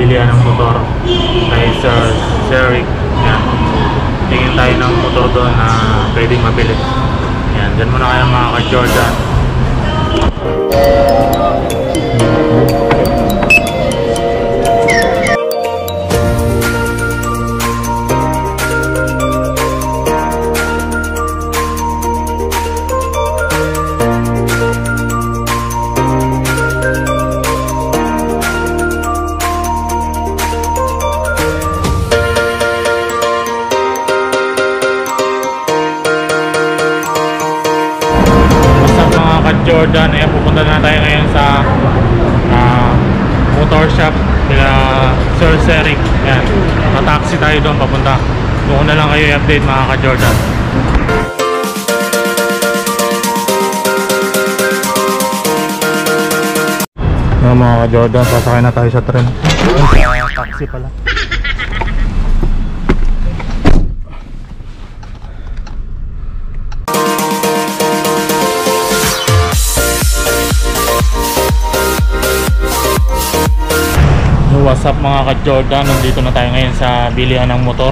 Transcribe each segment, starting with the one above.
bilihan ng motor kay Sir Seric. Yan. Tingin tayo ng motor doon na pwedeng mabili. Yan, dyan muna kayo mga ka-Jordan. Basta nila Sir Seric. Yan. Na-taxi tayo doon papunta. Doon na lang kayo i-update mga ka-Jordan. Yung mga ka-Jordan, sasakay na tayo sa tren. Taxi pala. What's up mga ka-Jordan? Nandito na tayo ngayon sa bilihan ng motor.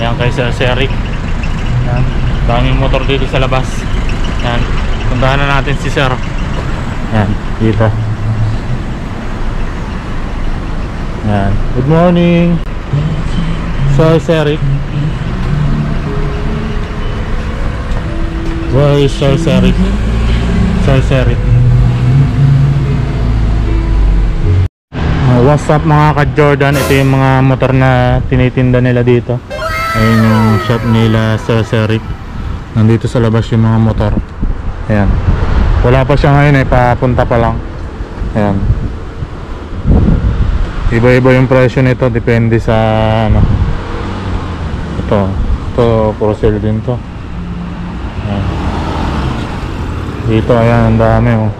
Ayan kay Sir Seric. Ayan. Daming motor dito sa labas. Ayan. Puntahan na natin si Sir. Ayan. Dito. Ayan. Good morning. Sir Seric. Where is Sir Seric? Sir Seric. What's up mga ka-Jordan? Ito yung mga motor na tinitinda nila dito. Ayun yung shop nila Sir Seric. Nandito sa labas yung mga motor. Ayan. Wala pa siya ngayon eh. Papunta pa lang. Ayan. Iba-iba yung presyo nito. Depende sa ano. Ito. Ito for sale din to. Ayan. Dito ayan. Ang dami oh.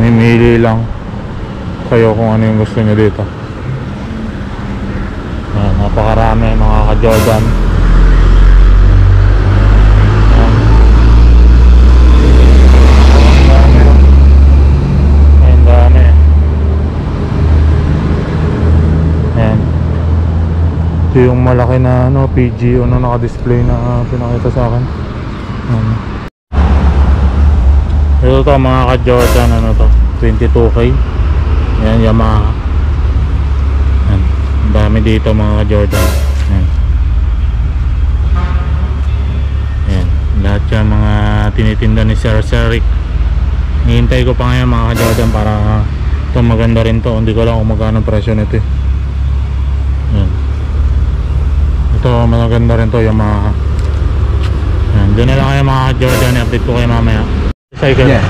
May mili lang kayo kung ano yung gusto nyo dito. Ayan, napakarami mga ka-Jordan. Ito yung malaki na ano, PG ano naka-display na pinakita sa akin. Ayan. ito to mga ka-Jordan ano to 22k Ayan, Yamaha. Ayan. Ang dami dito mga Jordan. Ayan. Ayan. Lahat yan mga tinitinda ni Sir Seric. Hihintay ko pa ngayon mga Jordan para ito maganda rin to. Hindi ko lang kung magkano presyo nito eh. Ayan. Ito maganda rin to Yamaha. Ayan. Doon na lang kayo mga Jordan. I-update ko kayo mamaya. Cycle. Yeah.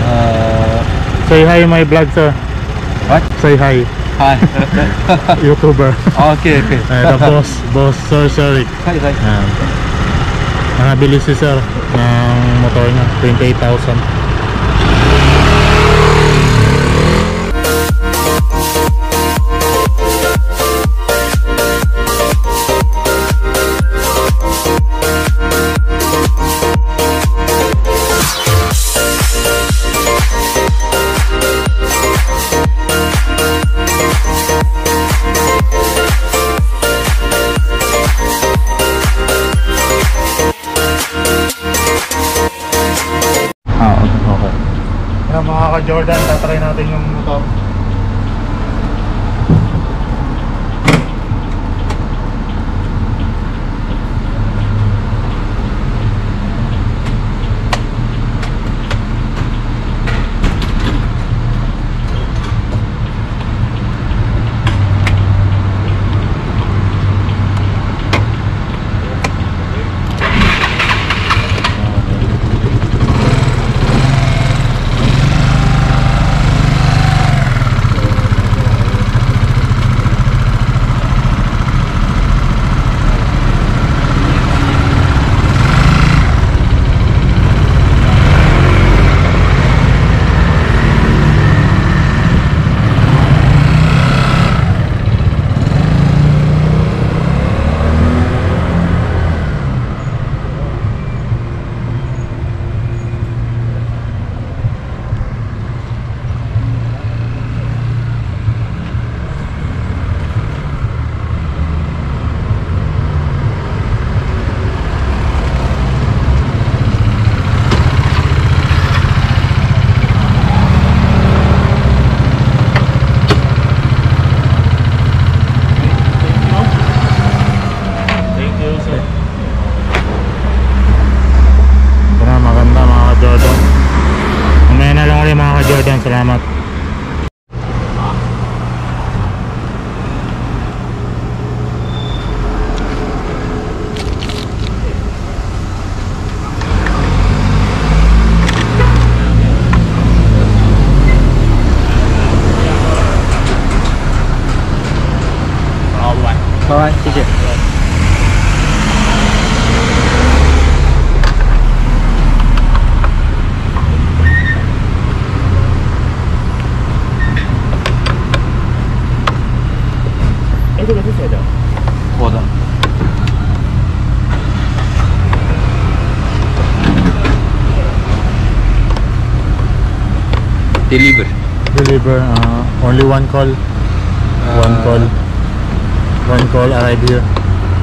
Uh, Say hi my vlog sir. What? Say hi. Hi. YouTuber. okay, okay. Ay, tapos, boss Sir Seric. Hi, hi. Ayan. Nakabili si Sir ng motor niya, 28,000. Tatry natin deliver? Uh, only one call. one call. One call arrive here.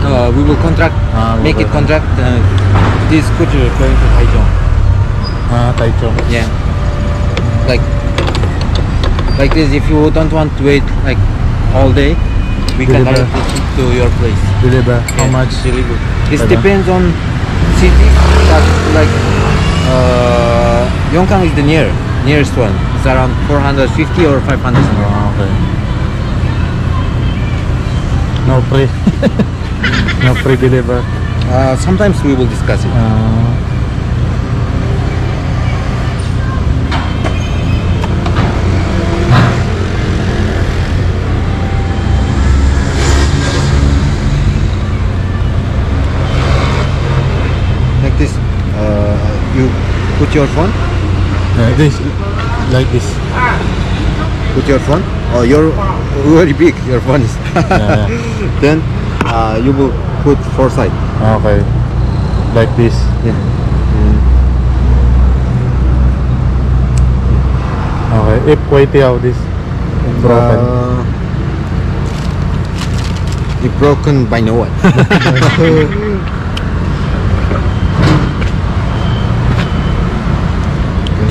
Uh, we will contract, Ah, make will it contract. Uh, this scooter going to Taichung. Ah, Taichung. Yeah. Like, like this. If you don't want to wait like all day, we can Deliver. directly to your place. Deliver. How much? Deliver. It depends on city, but like uh, Yongkang is the near nearest one. It's around 450 or 500 something. Ah, okay. No free. no free deliver. Uh, sometimes we will discuss it. Ah. Like this, uh, you put your phone, Uh, this, like this. put your phone. Oh, you're very big. Your phone is. Yeah, then uh, you will put foresight. yeah. Okay. Like this. Yeah. Okay. If quality how this broken. Uh, broken by no one.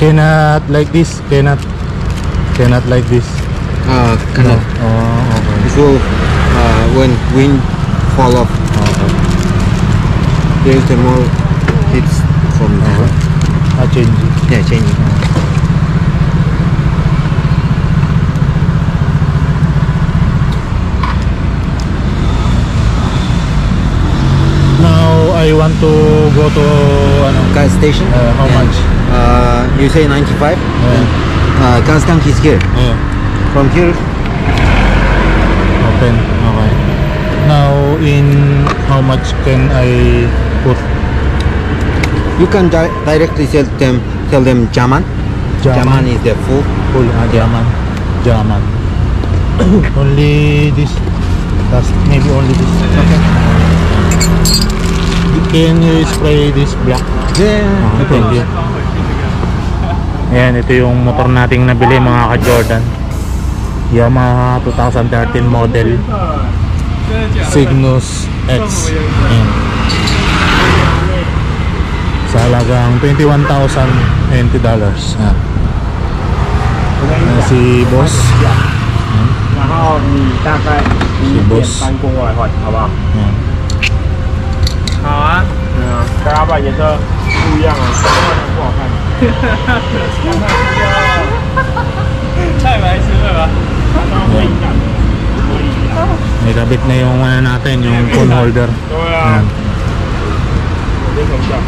Cannot like this. Cannot. Cannot like this. uh, cannot. Oh, okay. This will uh, when wind fall off. Okay. There is the more hits from the Okay. Ah, change. yeah changing. Now I want to go to ano, Gas station. Uh, how much? Uh, you say 95. Then, uh, gas tank is here. yeah, From here, open. Okay. Now in how much can I put you can di- directly tell them tell them Jaman. Jaman is the full. full ah, German. German. only this. That's maybe only this. Okay. can you spray this black? Yeah. Oh, thank you. Ayan, ito yung motor nating nabili mga ka-Jordan. Yamaha 2013 model. Cygnus X. Ayan. Sa halagang $21,020. dollars Ayan. Si Boss. Ayan. Si Boss. Ayan. 好啊。嗯啊，大家把颜色不一样啊，这个很不好看。太白痴了吧？可以讲，可以讲。 May kabit na yung ano natin, yung phone holder. 对 Ayan. 啊，我这头像。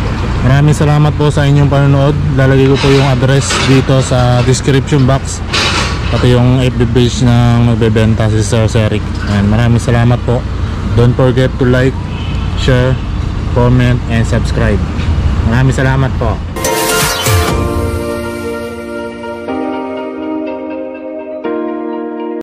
Maraming salamat po sa inyong panonood. Lalagay ko po yung address dito sa description box. Pati yung FB page ng nagbebenta si Sir Seric. And maraming salamat po. Don't forget to like, share, comment, and subscribe. Maraming salamat po.